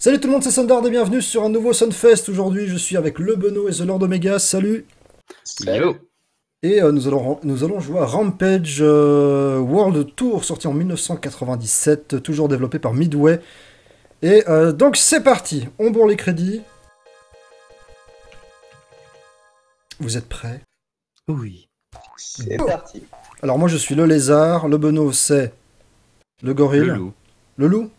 Salut tout le monde, c'est Sundard et bienvenue sur un nouveau Sunfest. Aujourd'hui, je suis avec le Beno et The Lord Omega. Salut Salut Et euh, nous, allons, nous allons jouer à Rampage euh, World Tour, sorti en 1997, toujours développé par Midway. Et euh, donc c'est parti, on bourre les crédits. Vous êtes prêts? Oui. C'est parti. Alors moi je suis le lézard, le Beno c'est le gorille. Le loup. Le loup?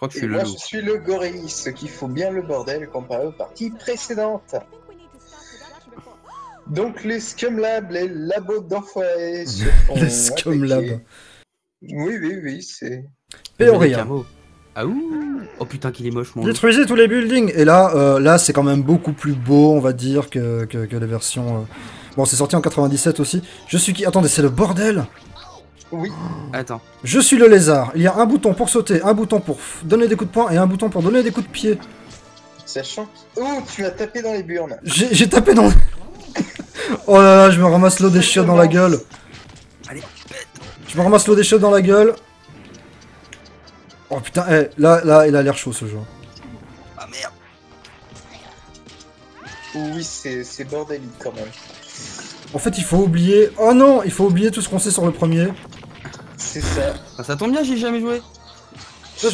Crois que je Et suis le moi, loup. je suis le gorille, ce qui fout bien le bordel comparé aux parties précédentes. Donc, les Scumlabs, les labos d'enfoirés se font Les Scumlabs. attaquer. Oui, oui, oui, c'est. Péoria. Ah ouh Oh putain qu'il est moche mon. Détruisez tous les buildings Et là, euh, là c'est quand même beaucoup plus beau, on va dire, que, que, que les versions... euh, Bon, c'est sorti en 97 aussi. Je suis qui? Attendez, c'est le bordel Oui, Attends. Je suis le lézard. Il y a un bouton pour sauter, un bouton pour donner des coups de poing et un bouton pour donner des coups de pied. sachant que. Oh, tu as tapé dans les burnes. J'ai j'ai tapé dans... oh là là, je me ramasse l'eau des chiottes dans la gueule. Allez, Je me ramasse l'eau des chiottes dans la gueule. Oh putain, eh, là, là, il a l'air chaud ce jeu. Ah merde Oui, c'est c'est bordélique quand même. En fait, il faut oublier... Oh non, il faut oublier tout ce qu'on sait sur le premier. C'est ça. Ah, Ça tombe bien, j'ai jamais joué.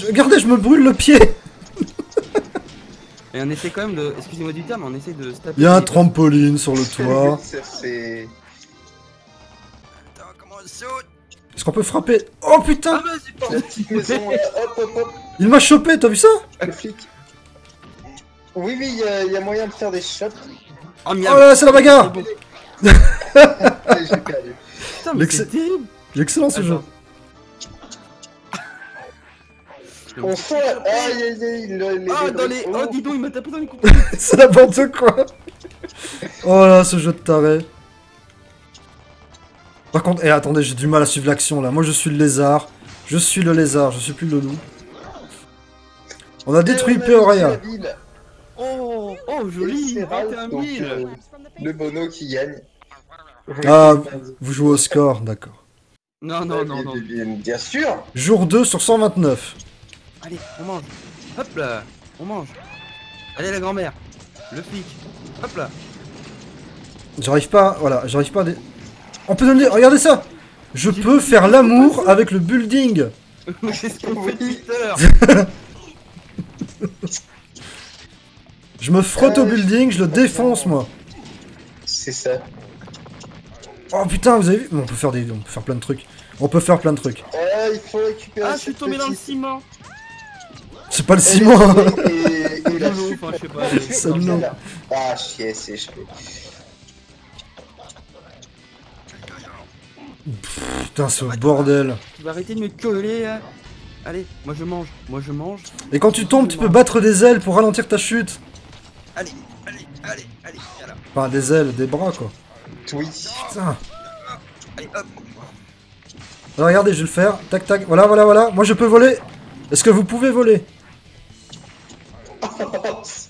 Regardez, je me brûle le pied Et on essaie quand même de. Excusez-moi du terme, on essaie de se taper. Il y a un trampoline sur le toit. Ça, c'est. Attends, comment on saute? Est-ce qu'on peut frapper? Oh putain Ah bah c'est pas La petite maison, là, hop, hop, hop, Il m'a chopé, t'as vu ça? Le flic. Oui, oui, il y, a- il y a moyen de faire des shots. Oh Oh merde là là, c'est la bagarre J'ai perdu. Putain mais L'excès- c'est terrible Il est excellent ce jeu. On sent. Aïe, aïe, aïe. Ah dans les. Oh, dis donc, il m'a tapé dans les coups c'est n'importe quoi Oh là, ce jeu de taré. Par contre, eh, attendez, j'ai du mal à suivre l'action là. Moi je suis le lézard. Je suis le lézard, je suis plus le loup. On a détruit Peoria. Oh Oh Et joli c'est Ralph, 21 donc, 000 euh, le Bono qui gagne. Ah, vous jouez au score, d'accord. Non, non, non, non. Bien, bien sûr. Jour 2 sur 129. Allez, on mange. Hop là, on mange. Allez la grand-mère. Le flic. Hop là. J'arrive pas, voilà, j'arrive pas à... dé- On peut donner, regardez ça Je peux faire l'amour avec le building C'est ce qu'on fait depuis tout à l'heure. Je me frotte au Euh, building, je le défonce moi. C'est ça. Oh putain, vous avez vu? On peut faire des, on peut faire plein de trucs. On peut faire plein de trucs. Ah, il faut récupérer. Ah, je suis tombé dans le ciment. C'est pas le ciment. Et, et, et la Lolo, chute enfin, je sais pas. Me manque. Ah, chier, c'est chaud. Putain, ce bordel. Tu vas arrêter de me coller là. Allez, moi je mange. Moi je mange. Et quand tu tombes, tu peux battre des ailes pour ralentir ta chute. Allez, allez, allez, allez. Voilà. Enfin, des ailes, des bras quoi. Oui. Putain. Allez, hop. Alors regardez, je vais le faire. Tac, tac. Voilà, voilà, voilà. Moi, je peux voler. Est-ce que vous pouvez voler?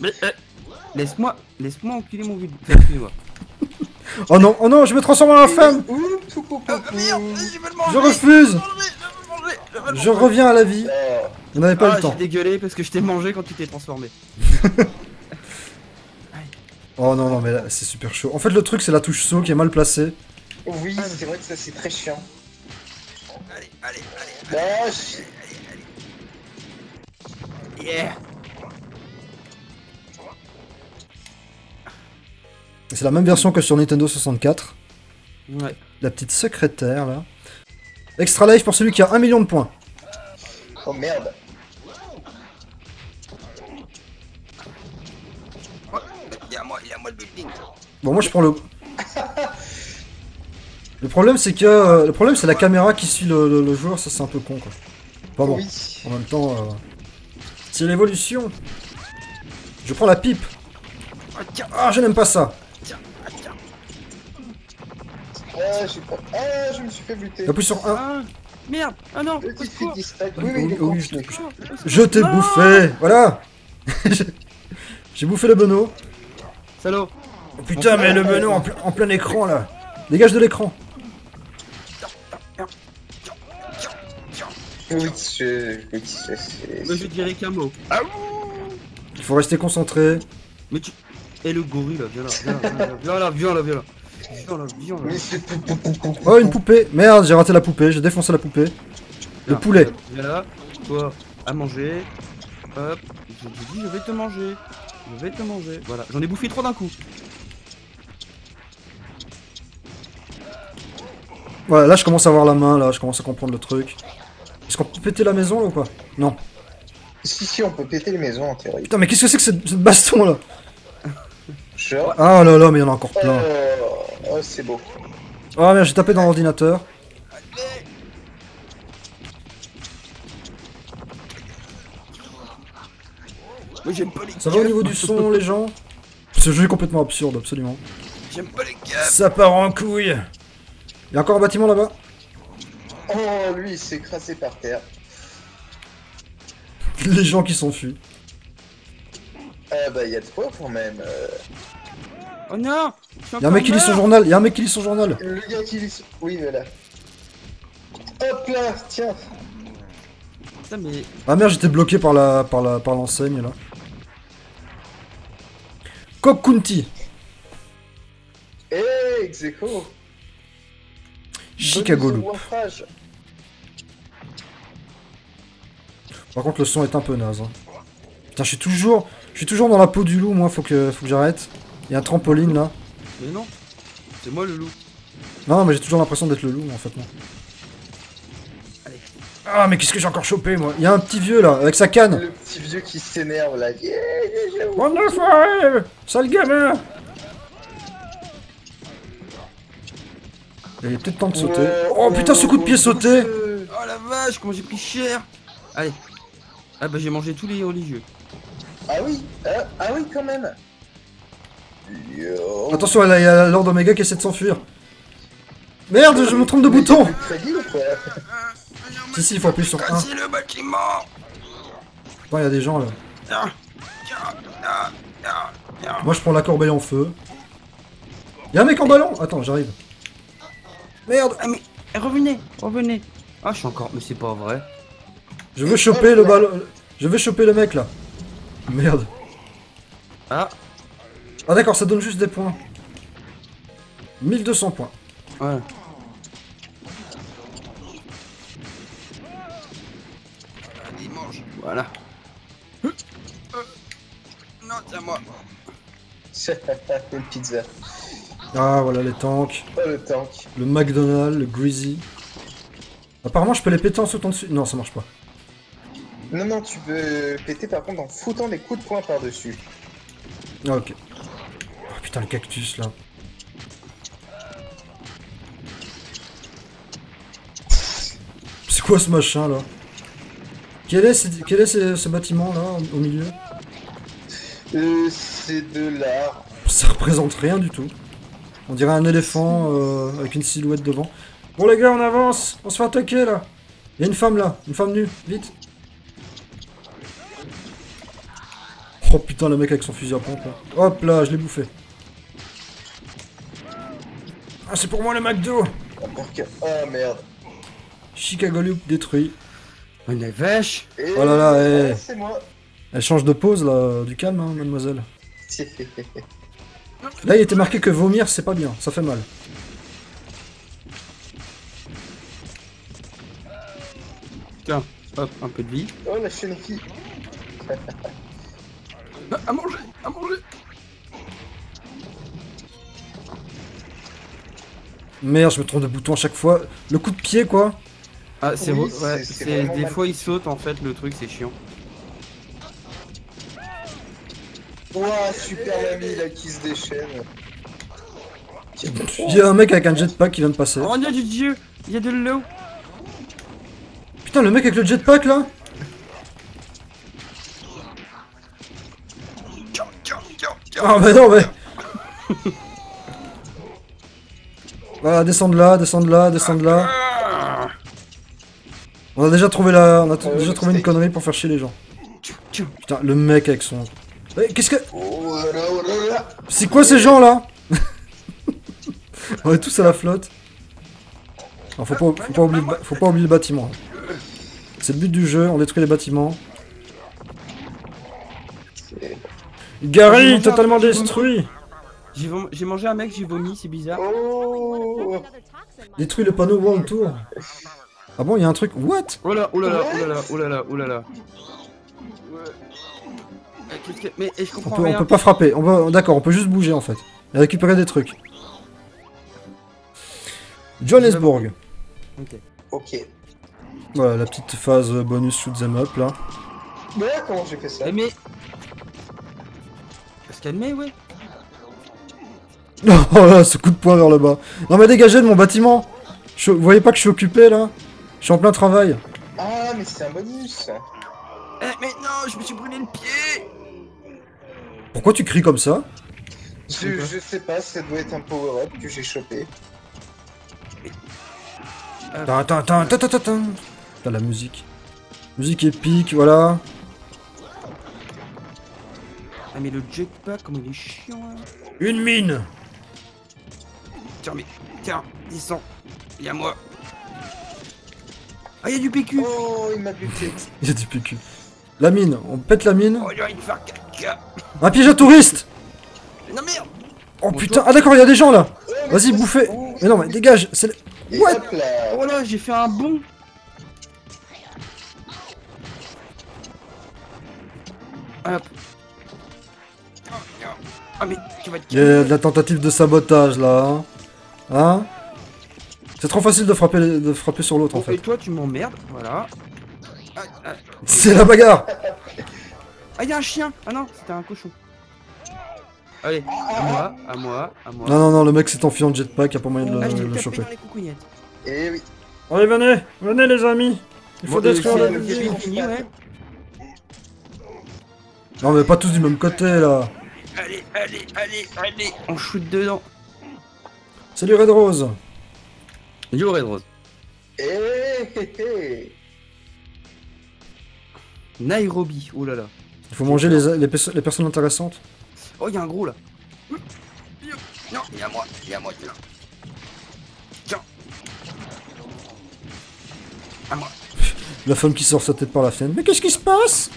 Mais, euh, laisse-moi, laisse-moi enculer mon vide. Excusez-moi. Oh non, oh non, je me transforme en femme. Ah je refuse. Je reviens à la vie. On n'avait pas Ah, le temps. j'ai dégueulé parce que je t'ai mangé quand tu t'es transformé. Oh non, non, mais là, c'est super chaud. En fait, le truc, c'est la touche saut qui est mal placée. oui, c'est vrai que ça c'est très chiant. Allez, allez, allez, Ah, chi- yeah. C'est la même version que sur Nintendo 64. Ouais. La petite secrétaire, là. Extra life pour celui qui a 1 million de points. Oh merde. Il y a moi, il y a moi le building. Bon, moi, je prends le... Le problème, c'est que... euh, Le problème, c'est la caméra qui suit le, le- le joueur. Ça, c'est un peu con, quoi. Pas bon. Oui. En même temps... euh, C'est l'évolution. Je prends la pipe. Ah, tiens, Ah, je n'aime pas ça. Ah. Ah, pas... ah, je me suis fait buter. Appuie sur 1. Ah, merde. Ah non, au secours. Oui, Oui, oui. Je t'ai Ah bouffé. Voilà. J'ai bouffé le Beno. Salaud. Oh, putain, mais le Beno en, ple- en plein écran, là. Dégage de l'écran. Oui, je... oui, je- je dirais qu'un mot. Il faut rester concentré. Mais tu. Et le gorille là, viens là, viens là, viens là, viens là, viens là. Viens là, viens là. Oh, une poupée Merde, j'ai raté la poupée, j'ai défoncé la poupée. Le Viens, poulet. Viens là, toi, à manger. Hop, je te dis, je vais te manger. Je vais te manger. Voilà, j'en ai bouffé trois d'un coup. Voilà, là je commence à avoir la main, là, je commence à comprendre le truc. Est-ce qu'on peut péter la maison là ou pas? Non. Si, si, on peut péter les maisons en théorie. Putain, mais qu'est-ce que c'est que cette baston là? Ah là là, mais il y en a encore plein. Oh, oh, c'est beau. Ah merde, j'ai tapé dans l'ordinateur. Moi j'aime pas les Ça va au niveau du son, les gens? Ce jeu est complètement absurde, absolument. J'aime pas les keufs. Ça part en couille Il y a encore un bâtiment là-bas? Oh, lui, il s'est écrasé par terre. Les gens qui s'enfuient. Ah bah, il y a de quoi quand même. euh, Oh non je suis Il y a un mec qui lit son journal, il y a un mec qui lit son journal. Le gars qui lit... Oui, voilà. Hop là, tiens. Putain, mais. Ah merde, j'étais bloqué par la par la par l'enseigne là. Kokunti, Hey, Xeco. Chicago Loop. Par contre, le son est un peu naze. hein. Putain, je suis toujours, je suis toujours dans la peau du loup. Moi, faut que, faut que j'arrête. Il y a un trampoline là. Mais non C'est moi le loup. Non, mais j'ai toujours l'impression d'être le loup en fait. Moi. Allez. Ah, mais qu'est-ce que j'ai encore chopé moi? Il y a un petit vieux là, avec sa canne. Le petit vieux qui s'énerve là. Yeah, yeah, yeah. Sale gamin Il est peut-être temps de sauter. Ouais, Oh putain, ce coup de pied sauté euh, Oh la vache, comment j'ai pris cher Allez. Ah bah j'ai mangé tous les religieux. Ah oui, ah, ah oui, quand même. Yo. Attention, là, il y a Lord Omega qui essaie de s'enfuir. Merde, je me trompe de bouton Si, si, il faut appuyer sur 1. Casser le bâtiment il y a des gens là. Moi, je prends la corbeille en feu. Il y a un mec en ballon? Attends, j'arrive. Merde Ah mais revenez, revenez. Ah je suis encore, mais c'est pas vrai. Je veux choper le ballon. Je veux choper le mec là. Merde. Ah Ah d'accord, ça donne juste des points. 1200 points. ouais. Voilà. Euh, Non c'est à moi. Une pizza. Ah voilà les tanks. Le tank. Le McDonald's, le Greasy. Apparemment je peux les péter en sautant dessus. Non ça marche pas. Non, non, tu peux péter par contre en foutant des coups de poing par-dessus. Ah ok. Putain le cactus là. C'est quoi ce machin là? Quel est, ce, quel est ce, ce bâtiment là au, au milieu? Euh, c'est de l'art. Ça représente rien du tout. On dirait un éléphant euh, avec une silhouette devant. Bon les gars on avance On se fait attaquer là Il y a une femme là, une femme nue, vite Oh putain le mec avec son fusil à pompe là. Hop là, je l'ai bouffé. Ah c'est pour moi le McDo Oh merde. Chicago Loop détruit. Oh la vache Et Oh là là, ouais, eh. c'est moi. Elle change de pose là, du calme hein, mademoiselle. Là il était marqué que vomir c'est pas bien, ça fait mal. Tiens, hop, un peu de vie. oh la chenille. Ah, à manger, à manger Merde, je me trompe de bouton à chaque fois. Le coup de pied quoi. Ah c'est Oui, ouais, c'est- des mal. fois il saute en fait le truc c'est chiant. Ouah, super l'ami là qui se déchaîne. Il y a un mec avec un jetpack qui vient de passer. Oh mon dieu Dieu Il y a de l'eau Putain, le mec avec le jetpack là Ah bah non mais Voilà, descends de là, descends de là, descends de là. On a déjà trouvé la... On a déjà trouvé une connerie pour faire chier les gens. Putain, le mec avec son... Eh, Qu'est-ce que... C'est quoi ces gens là On est tous à la flotte. Non, faut pas, faut pas oublier, faut pas oublier le bâtiment. C'est le but du jeu, on détruit les bâtiments. Gary, totalement détruit j'ai mangé un mec, j'ai vomi, c'est bizarre. Oh Détruit le panneau World Tour. Ah bon, il y a un truc. What? Oh là, oh là là, oh là là, oh là là, oh là là. Ouais. Qu'est-ce que- Mais je on comprends peut, on peut pas frapper. On va- D'accord, on peut juste bouger en fait. Et récupérer des trucs. Johannesburg. Ok. Ok. Voilà, la petite phase bonus shoot them up là. Mais comment j'ai fait ça Eh mais... Calmer, ouais. Oh là, ce coup de poing vers le bas. Non mais dégagez de mon bâtiment Je- Vous voyez pas que je suis occupé là? Je suis en plein travail. Ah, mais c'est un bonus Eh mais non, je me suis brûlé le pied Pourquoi tu cries comme ça? Je, je sais pas, ça doit être un power-up que j'ai chopé. Tin. Putain, la musique. Musique épique, voilà. Ah mais le jetpack, comment il est chiant là. Une mine Tiens mais, tiens, descends. Y'a moi. Ah y'a du PQ Oh, il m'a buté. Il y a du PQ. La mine, on pète la mine. Oh il va faire caca Un piège à touristes Non merde Oh Bon, putain, ah d'accord, il y a des gens là Vas-y, bouffez bon. Mais non, mais dégage c'est le- What? Oh là, j'ai fait un bond Hop Ah mais tu vas te Il y a de la tentative de sabotage là. Hein, C'est trop facile de frapper, de frapper sur l'autre en et fait. toi tu m'emmerdes, voilà. Ah, ah, C'est la bagarre ah, y a un chien Ah non, c'était un cochon. Allez, à moi, à moi, à moi. Non, non, non, le mec s'est enfui en jetpack, y a pas moyen de ah, le, t'ai le choper. dans les coucougnettes. Et oui. Allez, venez Venez les amis Il faut Bon, détruire euh, la ville ouais. Non mais pas tous du même côté là Allez, allez, allez, allez, on shoot dedans. Salut Red Rose Yo Red Rose. Et hé, hé. Nairobi, oh là là. Il faut manger les, les, perso- les personnes intéressantes. Oh, y a un gros là. Non, il y a moi, il y a moi, là. Tiens. À moi, La femme qui sort sa tête par la fenêtre. Mais qu'est-ce qui se passe?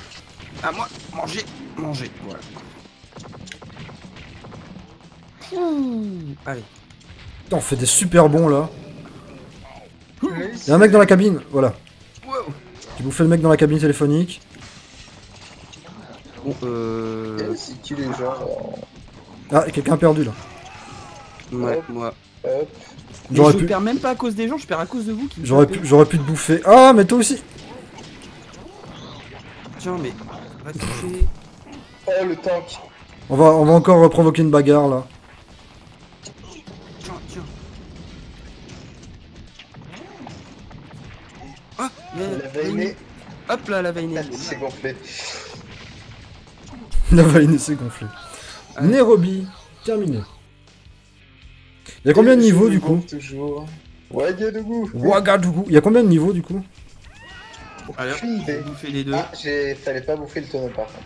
À moi, manger, manger, voilà. Ouh, Allez. Putain, On fait des super bons là. Y'a un mec dans la cabine, voilà. J'ai bouffé le mec dans la cabine téléphonique. Bon, euh... C'est qui les gens? Ah, et quelqu'un perdu là. Ouais, moi. Hop. J'aurais je pu, perds même pas à cause des gens, je perds à cause de vous qui me j'aurais pu, j'aurais pu te bouffer. Ah, mais toi aussi Tiens, mais... Va toucher... Oh, le tank. On va, on va encore provoquer une bagarre là. La. Hop là, la veinée. C'est gonflé. La vaine s'est gonflée. Nairobi, terminé. Il y a combien de niveaux du coup Toujours. Ouagadougou. Ouagadougou. Il y a combien de niveaux du coup idée. va bouffer les deux. Ah, j'ai... fallait pas bouffer le tonneau par contre.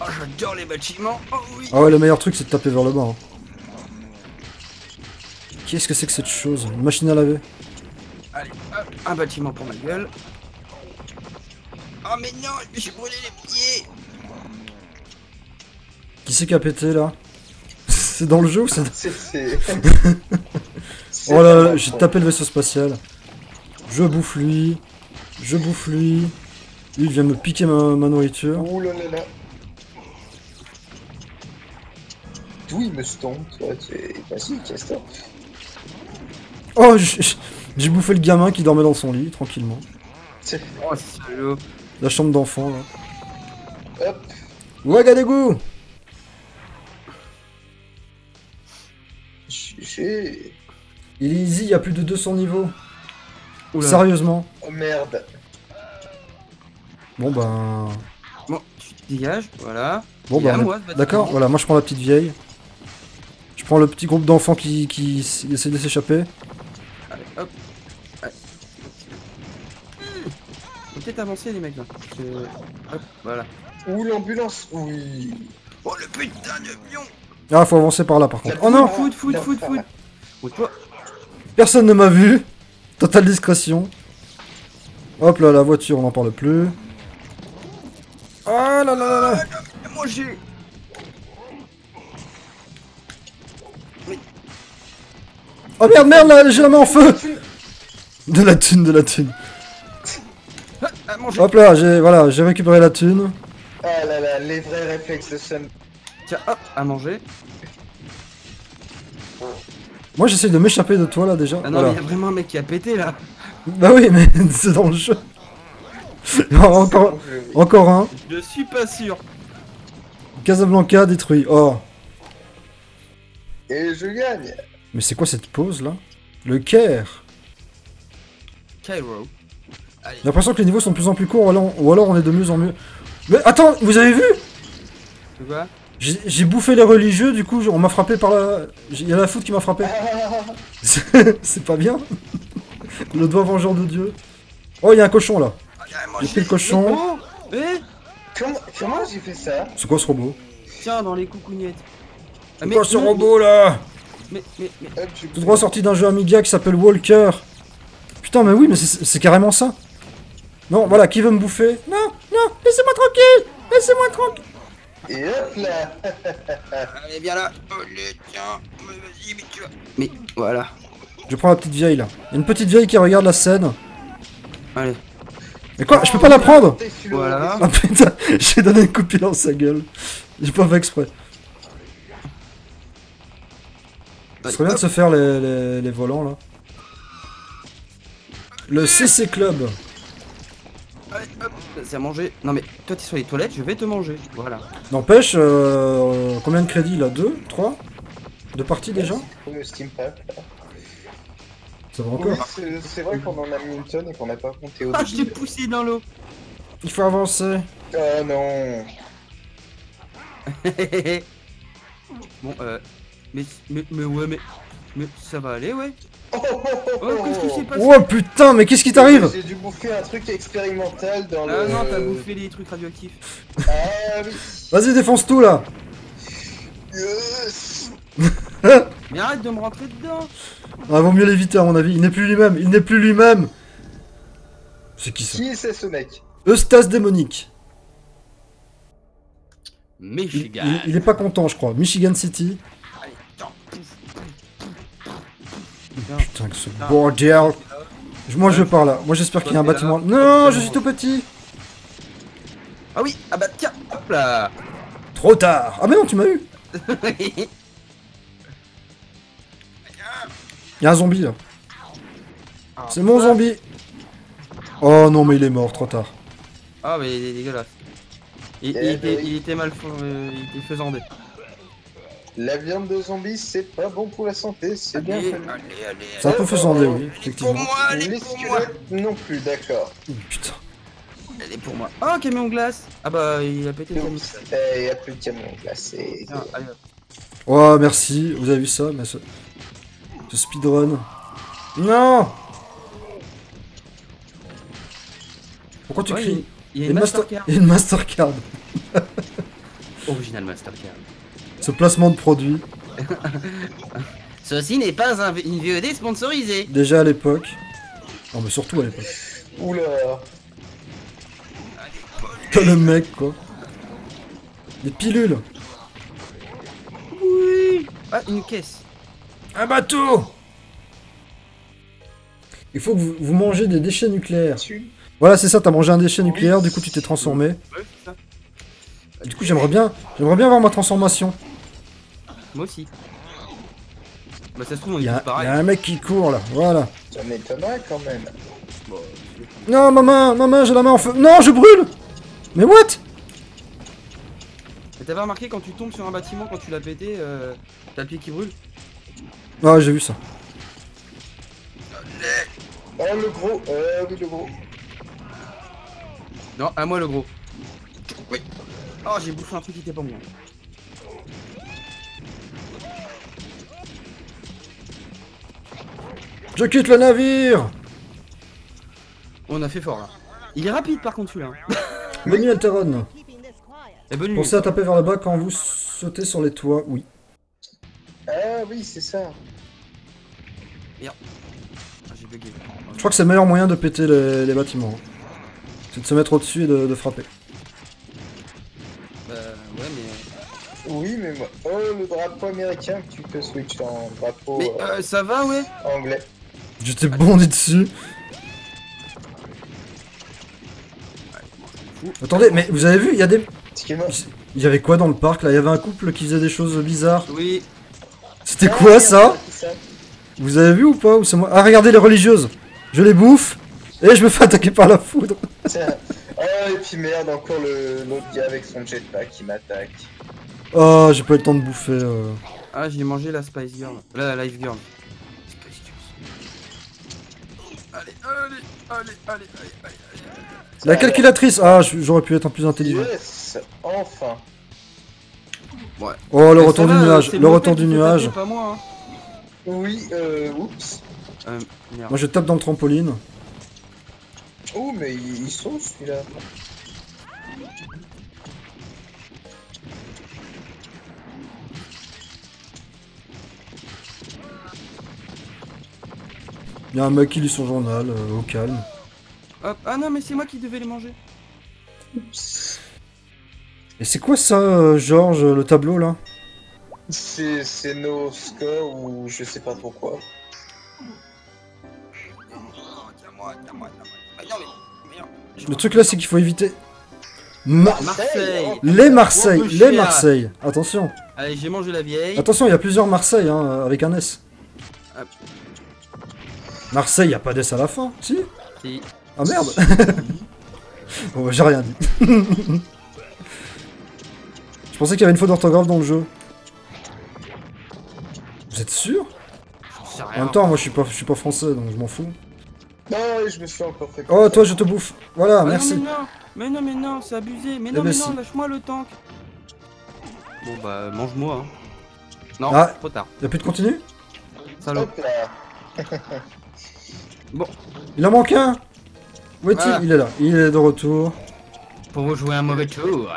Oh, j'adore les bâtiments. Oh oui. Ah ouais, le meilleur truc c'est de taper vers le bas. hein. Qu'est-ce que c'est que cette chose Une machine à laver Allez, hop, un bâtiment pour ma gueule. Oh mais non, j'ai brûlé les pieds. Qui c'est qui a pété là C'est dans le jeu ou c'est... C'est Oh là là, j'ai tapé le vaisseau spatial. Je bouffe lui. Je bouffe lui. Lui il vient me piquer ma, ma nourriture. Ouh là là là. D'où il me stompe, toi c'est... Vas-y, casse-toi. Oh, j'ai bouffé le gamin qui dormait dans son lit, tranquillement. Oh salaud. La chambre d'enfant là. Hop. Ouagadougou J'ai... Il est easy, il y a plus de 200 niveaux. Oula. Sérieusement. Oh merde. Bon ben... Bon, tu te dégages, voilà. Bon est bâtiment. D'accord, voilà, moi je prends la petite vieille. Je prends le petit groupe d'enfants qui, qui essaie de s'échapper. Hop. Allez. Hmm. Faut peut-être avancer les mecs là. que- Hop, voilà. Ouh l'ambulance? Oui. Oh le putain de pion Ah, faut avancer par là par contre. Oh non Foot, foot, foot, foot Oh toi Personne ne m'a vu. Totale discrétion. Hop là, la voiture, on n'en parle plus. Ah là là là là Moi j'ai. Oh merde, merde, là, j'ai la main en feu De la thune, de la thune. Hop là, j'ai voilà, j'ai récupéré la thune. Ah là là, les vrais réflexes de Sun. Tiens, hop, à manger. Moi, j'essaye de m'échapper de toi, là, déjà. Ah non, Voilà. mais y a vraiment un mec qui a pété là. Bah oui, mais c'est dans le jeu. encore, encore un. Je suis pas sûr. Casablanca détruit. Oh. Et je gagne. Mais c'est quoi cette pause, là Le Caire. Cairo. J'ai l'impression que les niveaux sont de plus en plus courts, ou alors, ou alors on est de mieux en mieux. Mais attends, vous avez vu? Tu vois J'ai bouffé les religieux, du coup, on m'a frappé par la... Il y a la foot qui m'a frappé. C'est pas bien. Le doigt vengeur de Dieu. Oh, il y a un cochon, là. J'ai pris le cochon. Eh Comment, comment j'ai fait ça? C'est quoi ce robot? Tiens, dans les coucougnettes. Ah, C'est quoi ce robot, là? Mais, mais, mais, Hop, j'ai Tout droit sorti d'un jeu Amiga qui s'appelle Walker. Putain, mais oui, mais c'est carrément ça. Non, voilà, qui veut me bouffer? Non, non, laissez-moi tranquille Laissez-moi tranquille Et hop là Allez, viens là. Allez, tiens. Mais Vas-y, mais tu vas. Mais voilà. Je prends la petite vieille, là. Il y a une petite vieille qui regarde la scène. Allez. Mais quoi? Je peux pas la prendre? Voilà. Ah putain, j'ai donné un coup de pied dans sa gueule. J'ai pas fait exprès. Ce serait bien de se faire les, les, les volants, là. Le CC Club. Allez, hop. C'est à manger. Non, mais toi, t'es sur les toilettes, je vais te manger. Voilà. N'empêche, euh, combien de crédits, là? Deux? Trois? Deux parties, déjà? Le Steam Pack. Ça va encore? C'est c'est vrai qu'on en a mis une tonne et qu'on n'a pas compté au Ah, je t'ai poussé dans l'eau. Il faut avancer. Oh non bon, euh. Mais, mais, mais ouais, mais. Mais ça va aller, ouais. Oh, oh, oh, Oh, qu'est-ce qui s'est passé Oh putain, mais qu'est-ce qui t'arrive J'ai dû bouffer un truc expérimental dans Ah le... non, t'as bouffé les trucs radioactifs. Ah oui Vas-y, défonce tout, là Yes Mais arrête de me rentrer dedans. Ah, vaut mieux l'éviter, à mon avis. Il n'est plus lui-même, il n'est plus lui-même C'est qui ça Qui c'est ce mec Eustace démonique. Il, Michigan. il- il est pas content, je crois. Michigan City. Putain, que ce bordel Moi, je pars là. Moi, j'espère qu'il y a un bâtiment. là. Non, je suis tout petit Ah oui, ah bah tiens, hop là. Trop tard Ah, mais non, tu m'as eu Il y a un zombie, là. Ah, C'est mon zombie Oh non, mais il est mort, trop tard. Ah mais il est dégueulasse. Il, il Eh était, ben il était mal euh, il était faisandé. La viande de zombie, c'est pas bon pour la santé, c'est bien Allez, allez, allez. C'est un peu faisandé, oui, Elle est pour effectivement. moi, elle est Les pour moi. squelettes non plus, d'accord. Oh, Putain. Elle est pour moi. Oh, un camion glace. Ah bah il a pété le camion. Il n'y a plus de camion allez, hop. Oh, merci. Vous avez vu ça mais ce... ce speedrun. Non Pourquoi tu Ouais, cries? Il y a une Master- Mastercard. il y a une Mastercard. Original Mastercard. Ce placement de produit, Ceci n'est pas un, une VOD sponsorisée. déjà à l'époque. Non, mais surtout à l'époque. Oula Que le mec, quoi. Des pilules. Oui. Ah, une caisse. Un bateau Il faut que vous, vous mangez des déchets nucléaires. Voilà, c'est ça, t'as mangé un déchet nucléaire, du coup tu t'es transformé. Du coup, j'aimerais bien, j'aimerais bien voir ma transformation. Moi aussi. Bah ça se trouve on Il est y, a, tous il y pareil. a un mec qui court là, voilà. Ça m'étonnerait quand même. Bon, Non, ma main, ma main, j'ai la main en feu. Non, je brûle Mais what? Et t'avais remarqué quand tu tombes sur un bâtiment, quand tu l'as pété, euh, t'as le pied qui brûle? Ah, j'ai vu ça. Oh le gros, euh oui le gros. Non, à moi le gros. Oui. Oh, j'ai bouffé un truc qui était pas moi. Je quitte le navire On a fait fort là. Il est rapide par contre celui-là. hein. Bonne nuit, Alteron. Et bonne nuit. Pensez à taper vers le bas quand vous sautez sur les toits, oui. Ah oui, c'est ça. Ah, j'ai bugué. Je crois que c'est le meilleur moyen de péter les, les bâtiments. hein. C'est de se mettre au-dessus et de, de frapper. Bah, ouais, mais. Oui, mais moi. Oh, le drapeau américain que tu peux switch en drapeau Mais euh, euh, ça va, ouais? anglais. J'étais bondi dessus. Attendez, mais vous avez vu, il y a des... Il y avait quoi dans le parc là? Il y avait un couple qui faisait des choses bizarres. Oui. C'était Ah, quoi ça? Vous avez vu ou pas? Ou c'est moi? Ah regardez les religieuses Je les bouffe et je me fais attaquer par la foudre. Tiens. Oh, et puis merde, encore le- l'autre gars avec son jetpack qui m'attaque. Oh, j'ai pas eu le temps de bouffer. euh. Ah, j'ai mangé la Spice Girl. La Life Girl. Allez, allez, allez, allez, allez, allez. La calculatrice Ah, j'aurais pu être plus intelligent. Yes, enfin. Oh, le Mais retour du nuage, le retour du nuage. pas moi, hein. Oui, euh, oups. Euh, merde. Moi je tape dans le trampoline. Oh, mais il, il saute celui-là. Il y a un mec qui lit son journal, euh, au calme. Hop. Ah non, mais c'est moi qui devais les manger. Oups. Et c'est quoi ça, euh, Georges, le tableau là? C'est c'est nos scores ou je sais pas trop quoi. Tiens-moi, tiens-moi, tiens-moi. Mais non, mais. mais non. Le truc là, c'est qu'il faut éviter. Ma- Marseille. Les Marseille, Oh, les. Marseille. Attention, Allez, j'ai mangé la vieille. attention, il y a plusieurs Marseille, hein, avec un S. Hop. Marseille, il a pas d'S à la fin, si Si. Ah merde Bon, bah, j'ai rien dit. Je pensais qu'il y avait une faute d'orthographe dans le jeu. Vous êtes sûr? En même temps, moi je suis pas, je suis pas français, donc je m'en fous. Non, je me suis encore fait. Oh, toi, je te bouffe. Voilà, non, merci. mais non, mais non, mais non, c'est abusé. Mais Eh non, ben mais si. non, lâche-moi le tank. Bon bah, mange-moi. Hein. Non, Ah. trop tard. Y'a plus de continu? Salaud. Là. Il en manque un Où est-il Voilà. Il est là, il est de retour. Pour vous jouer un mauvais tour.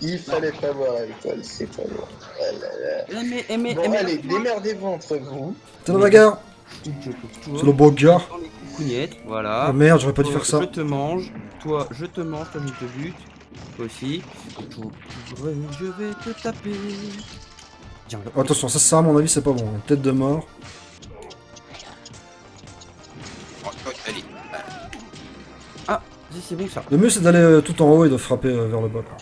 Il fallait pas voir à l'école, c'est pas bon. Ah là là. Eh, mais, eh, mais, Bon, eh, mais, allez, démerdez-vous entre vous. C'est la bagarre C'est le bagarre coucougnettes, voilà. Oh merde, j'aurais pas dû faire ça. Je te mange, toi je te mange, toi je te bute, toi aussi. Je vais te taper. Tiens, Oh, attention, ça, ça à mon avis, c'est pas bon. Tête de mort. Si, c'est bon ça. Le mieux, c'est d'aller euh, tout en haut et de frapper euh, vers le bas. quoi.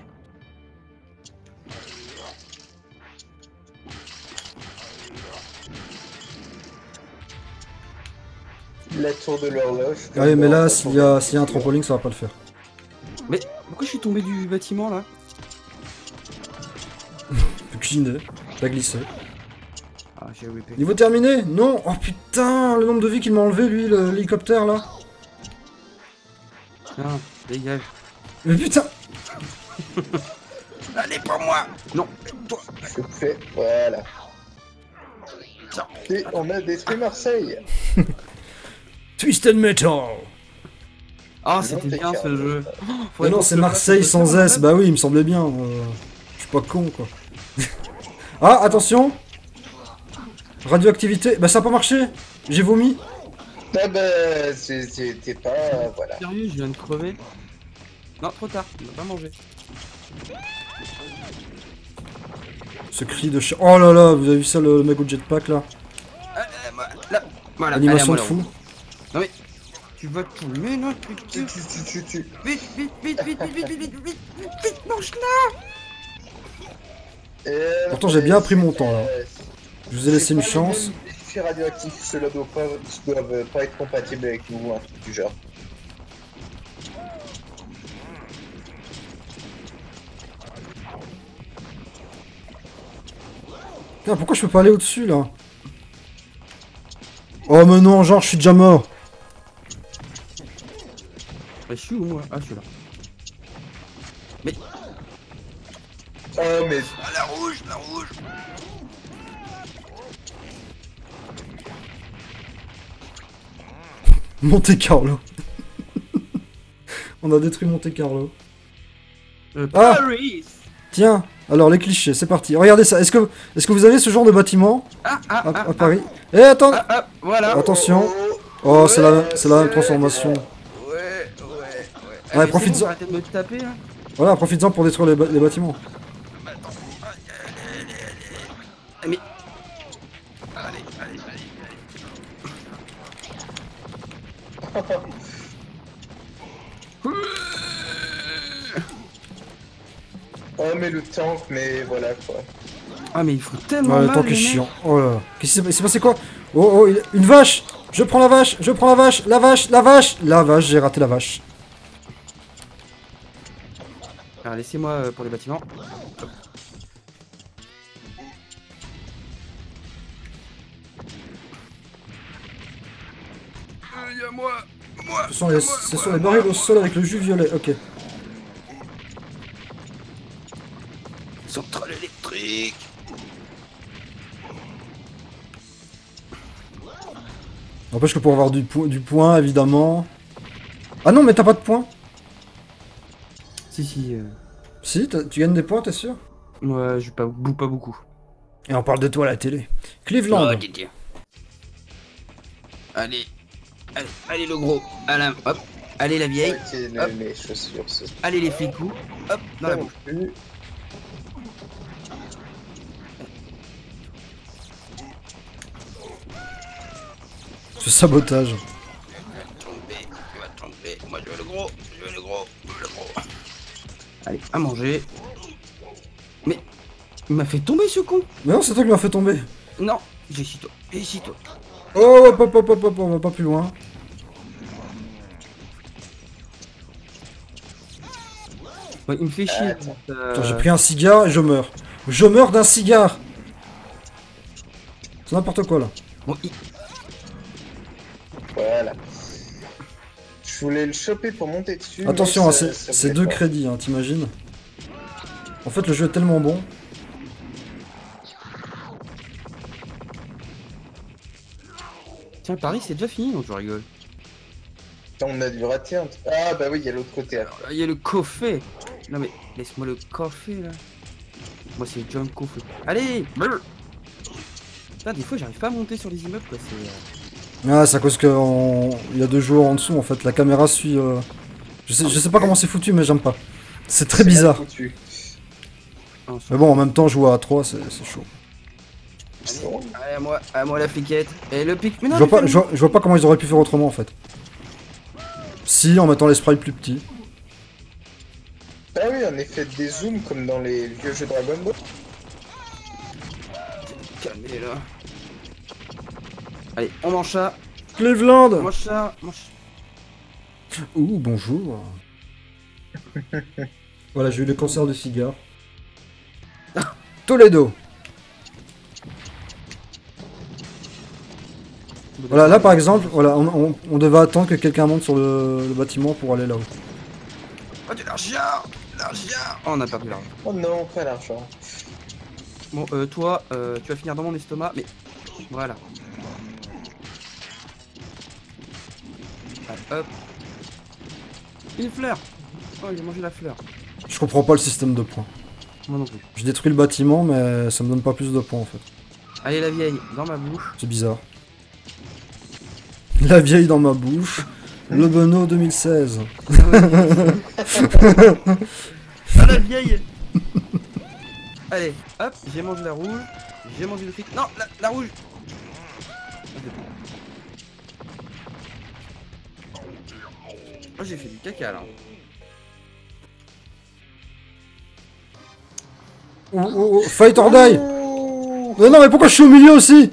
La tour de l'horloge. Ah oui, mais là, s'il y, a, s'il y a un trampoline, ça va pas le faire. Mais pourquoi je suis tombé du bâtiment là? Faut cuisiner, t'as glissé. Ah, j'ai. Niveau terminé? Non Oh putain, le nombre de vies qu'il m'a enlevé, lui, l'hélicoptère, là. Non, dégage. Mais putain Allez, pour moi Non, toi fais. Voilà. Et on a détruit Marseille. Twisted Metal Ah, c'était bien ce jeu. Mais non, c'est Marseille sans S, bah oui, il me semblait bien. euh, Je suis pas con, quoi. ah, attention Radioactivité, bah ça a pas marché J'ai vomi Ah bah, c'est- c'était pas. Voilà. Sérieux, je viens de crever. Non, trop tard, on va pas manger. Ce cri de chat. Oh là là, vous avez vu ça, le mec au jetpack, là? Euh, là, voilà, Animation allez, de fou. là. Tu vas tout mais non, tu Tu, tu- tu. Vite, vite, vite, vite, vite, vite, vite, vite, vite, vite, mange-la Et Pourtant, j'ai bien pris mon temps, là. euh, Je vous ai laissé une chance. Effets radioactifs, cela doit pas, doivent pas être compatibles avec nous, un truc du genre. Putain, pourquoi je peux pas aller au-dessus, là? Oh, mais non, genre, je suis déjà mort Bah, je suis où moi? Ah, je suis là. Oh, mais Ah, la rouge, la rouge Monte Carlo. On a détruit Monte Carlo. Euh, Ah Paris Tiens, alors les clichés, c'est parti. Regardez ça. Est-ce que, est-ce que vous avez ce genre de bâtiment Ah, ah, à, ah, à Paris Eh, attends ah, ah, voilà Attention. Oh, c'est la, Ouais, c'est la même transformation. Ouais, ouais, ouais. Ouais, profites-en. Arrêtez de me taper, hein. Voilà, profites-en pour détruire les, les bâtiments. Ah, Mais. Allez, allez, allez. Oh, mais le tank, mais voilà quoi. Ah, mais il faut tellement. Ouais, le qui est chiant. Oh là là. Qu'est-ce qui s'est passé quoi? Oh, oh, une vache Je prends la vache Je prends la vache La vache La vache La vache, j'ai raté la vache. Alors, laissez-moi euh, pour les bâtiments. Moi Moi Ce sont les, ce sont les barils au sol avec le jus violet. Ok. Centrale électrique N'empêche que pour avoir du, po- du point, évidemment... Ah non, mais t'as pas de points Si, si. euh, Si, t'as- tu gagnes des points, t'es sûr? Ouais, je pas, pas beaucoup. Et on parle de toi à la télé. Cleveland. Oh. Allez. Allez, allez le gros. Allez, hop. Allez la vieille. Hop. les chaussures, ce Allez les flicous. Hop, dans la bouche. plus. Ce sabotage. tomber, il va tomber. Moi je veux le gros, je veux le gros, je veux le gros. Allez, à manger. Mais il m'a fait tomber ce con. Mais non, c'est toi qui m'as fait tomber. Non, j'ai toi, j'ai toi. Oh, hop, hop, hop, hop, hop, on va pas plus loin. Ouais, il me fait chier. Attends. euh, j'ai pris un cigare et je meurs. Je meurs d'un cigare C'est n'importe quoi, là. Bon, il- Voilà. Je voulais le choper pour monter dessus. Attention, hein, c'est deux pas. crédits, hein, t'imagines En fait, le jeu est tellement bon. Tiens, Paris, c'est déjà fini, donc je rigole. Putain, On a dû rater un. Ah bah oui, il y a l'autre côté. là, il y a le coffret. Non mais, laisse-moi le coffret là. Moi, c'est John Coffret. Allez brr. Putain, des fois, j'arrive pas à monter sur les immeubles, quoi. C'est. euh, Ah, c'est à cause qu'il y a deux joueurs en dessous, en fait. La caméra suit... euh, Je, sais, je sais pas comment c'est foutu, mais j'aime pas. C'est très bizarre. un Mais bon, en même temps, jouer à 3, c'est c'est chaud. Allez, à moi, à moi la fliquette. Et le pic. Mais non, Je vois, pas, fais-le. je, vois, je vois pas comment ils auraient pu faire autrement, en fait. Si, en mettant les sprites plus petits. Ah oui, en effet, des zooms comme dans les vieux jeux Dragon Ball. Calmez là. Allez, on mange ça. Cleveland On mange ça. mange- Ouh, bonjour. voilà, j'ai eu le cancer du cigare. Toledo. Voilà, là par exemple, voilà, on, on- on devait attendre que quelqu'un monte sur le, le bâtiment pour aller là-haut. Oh, de l'argent L'argent Oh, on a perdu l'argent. Oh non, pas l'argent. Bon, euh, toi, euh, tu vas finir dans mon estomac, mais voilà. Allez, hop. Une fleur Oh, il a mangé la fleur. Je comprends pas le système de points. Moi non plus. Je détruis le bâtiment, mais ça me donne pas plus de points en fait. Allez, la vieille, dans ma bouche. C'est bizarre. La vieille dans ma bouche. Le Beno 2016. Ah, la vieille Allez, hop, j'ai mangé la rouge. J'ai mangé le fric. Non, la, la rouge Oh, j'ai fait du caca là. Oh, oh, oh, fight or die Mais non, mais pourquoi je suis au milieu aussi?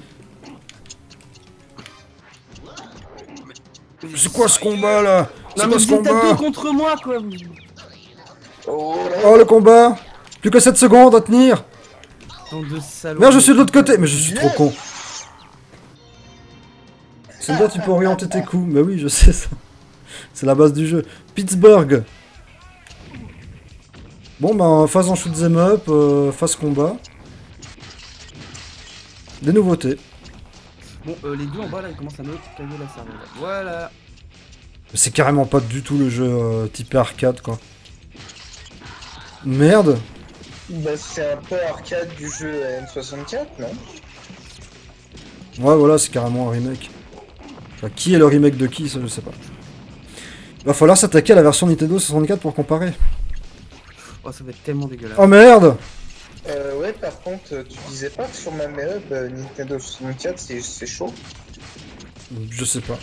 C'est quoi ce combat là C'est quoi ce combat contre moi quoi. Oh le combat Plus que 7 secondes à tenir. Merde, je suis de l'autre côté Mais je suis trop con C'est bien, tu peux orienter tes coups. Mais oui, je sais ça. C'est la base du jeu. Pittsburgh Bon, ben, phase en shoot 'em up, euh, phase combat. Des nouveautés. Bon, euh, les deux en bas là, ils commencent à me cailler la cervelle. Voilà. Mais c'est carrément pas du tout le jeu euh, typé arcade, quoi. Merde Bah, c'est un peu arcade du jeu N64, non? Ouais, voilà, c'est carrément un remake. Enfin, qui est le remake de qui, ça je sais pas. Va falloir s'attaquer à la version Nintendo 64 pour comparer. Oh, ça va être tellement dégueulasse. Oh merde Euh, ouais, par contre, tu disais pas que sur ma hub, euh, Nintendo 64, c'est c'est chaud? Je sais pas.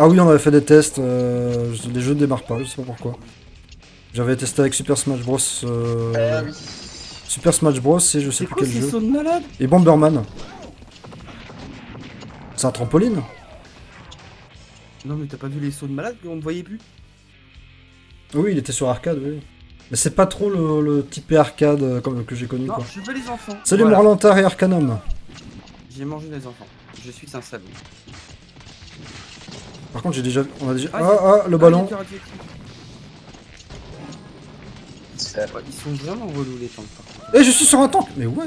Ah oui, on avait fait des tests, euh, les jeux ne démarrent pas, je sais pas pourquoi. J'avais testé avec Super Smash Bros. euh, Ah oui. Super Smash Bros. et je sais plus quoi quel jeu. malade? Et Bomberman. C'est un trampoline Non, mais t'as pas vu les sauts de malade qu'on ne voyait plus? Oui, il était sur arcade, oui. Mais c'est pas trop le, le type arcade euh, comme, que j'ai connu, Non, quoi. je veux les enfants. Salut Voilà. Morlantar et Arcanum. J'ai mangé les enfants. Je suis un salaud. Par contre, j'ai déjà... On a déjà... Ah, Ah, ah, le ballon. Ah, Ouais, Ils sont vraiment relous les tanks par contre. Eh, je suis sur un tank Mais what?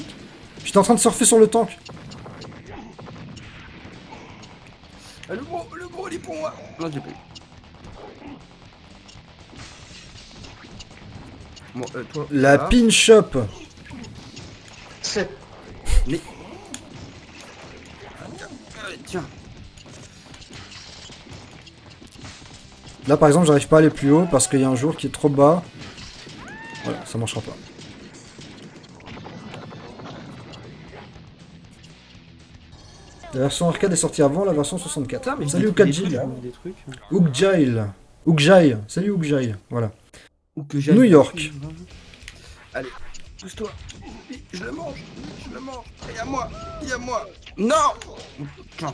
J'étais en train de surfer sur le tank. Ah, le gros, le gros, il est pour moi Non, j'ai pas eu. Bon, euh, toi. La là. pin shop. Euh, tiens. Là, par exemple, j'arrive pas à aller plus haut parce qu'il y a un jour qui est trop bas. Voilà, ça marchera pas. La version arcade est sortie avant la version 64. Putain, mais je Salut Ukajil. Ukjail. Ukjail. Salut Ukjail. Voilà. J'aille New York. Allez, pousse-toi. Je le mange, je le mange. Et à moi, et à moi. Non Putain.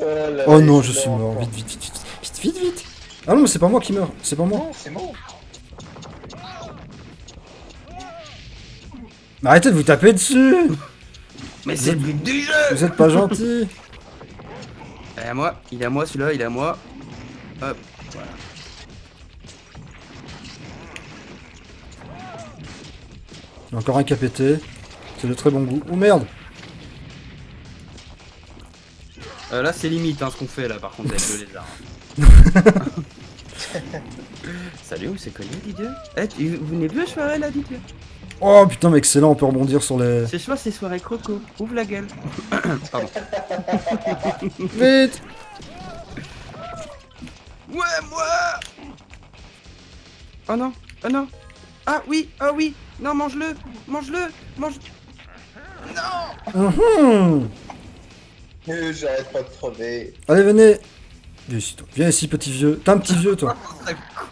Oh là, non, je suis mort. Vite, vite, vite, vite. Vite, vite, vite. Ah non, mais c'est pas moi qui meurs. C'est pas moi. Non, c'est bon. Mais arrêtez de vous taper dessus. Mais c'est le but du jeu Vous êtes pas gentil. Il est à moi, il est à moi celui-là, il est à moi. Hop, voilà. Il y a encore un qui a pété. C'est de très bon goût. Oh merde. Euh, là c'est limite hein, ce qu'on fait là par contre avec le lézard. Salut, on s'est connus Didier Eh, tu- vous venez plus à soirée là Didier? Oh putain, mais excellent. On peut rebondir sur les. Ce soir c'est soirée croco, ouvre la gueule. Pardon. Vite. Ouais, moi Oh non, oh non Ah oui, oh oui Non, mange-le Mange-le Mange... Non Mhm. J'arrête pas de crever. Allez, venez. Viens ici, toi. Viens ici, petit vieux. T'es un petit vieux, toi.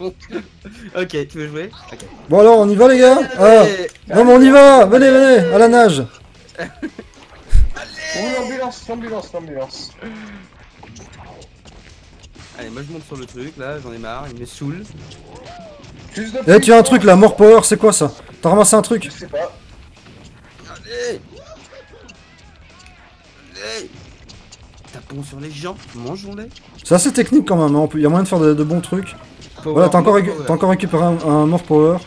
Ok, tu veux jouer Ok. Bon alors, on y va, les gars Ah. Allez, Non, mais on y va. Venez, venez. À la nage. Oh, l'ambulance, l'ambulance, l'ambulance. Allez, moi je monte sur le truc là, j'en ai marre, il me saoule. Eh, tu as un truc là, More Power, c'est quoi ça T'as ramassé un truc Je sais pas. Allez Allez Tapons sur les gens, mangeons-les. C'est assez technique quand même, hein. Il y a moyen de faire de, de bons trucs. Voilà, t'as encore, récu- encore récupéré un, un Power.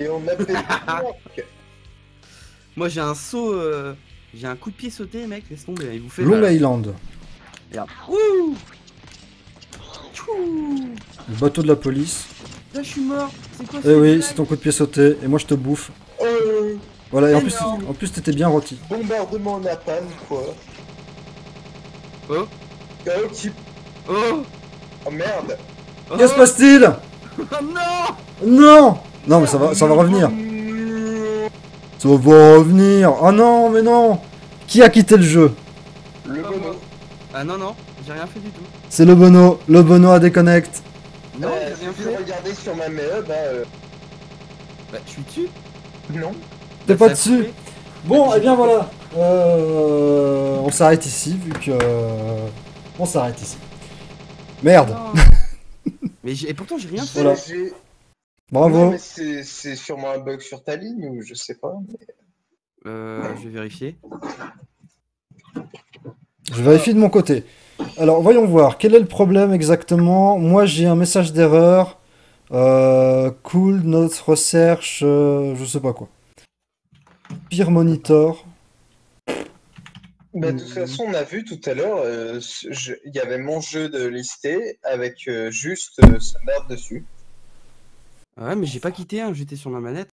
Et on a fait Moi j'ai un saut, euh, j'ai un coup de pied sauté mec, laisse tomber, il vous fait Long mal. Island. Regarde. Ouh Tchou Le bateau de la police. Là je suis mort, c'est quoi Eh oui, c'est ton coup de pied sauté. Et moi, je te bouffe. Euh, Voilà, et en plus, en plus t'étais bien rôti. bombardement napalm, quoi. Oh Oh, qui... Oh oh merde. Oh Qu'est-ce qui se passe-t-il? Oh non Non Non, mais ça va, ça va revenir. Ça va revenir. Oh non, mais non Qui a quitté le jeu? Le bono. Ah non non, j'ai rien fait du tout. C'est le Bono. Le Bono a déconnecte. Non, Euh, j'ai rien fait. regardez sur ma hub, hein, euh, Bah je suis dessus. non. T'es pas dessus. Bon, et bien voilà. Euh, on s'arrête ici, vu que... On s'arrête ici. Merde. Mais j'ai- et pourtant j'ai rien fait. Voilà. Bravo. mais c'est c'est sûrement un bug sur ta ligne ou je sais pas. mais- Euh, je vais vérifier. Je vérifie de mon côté. Alors, voyons voir. Quel est le problème exactement? Moi, j'ai un message d'erreur. Euh, cool, notre recherche, euh, je sais pas quoi. Pire monitor. Bah, de toute façon, on a vu tout à l'heure, euh, il y avait mon jeu de listé avec euh, juste euh, ce merde dessus. Ouais, mais j'ai pas quitté, hein, j'étais sur ma manette.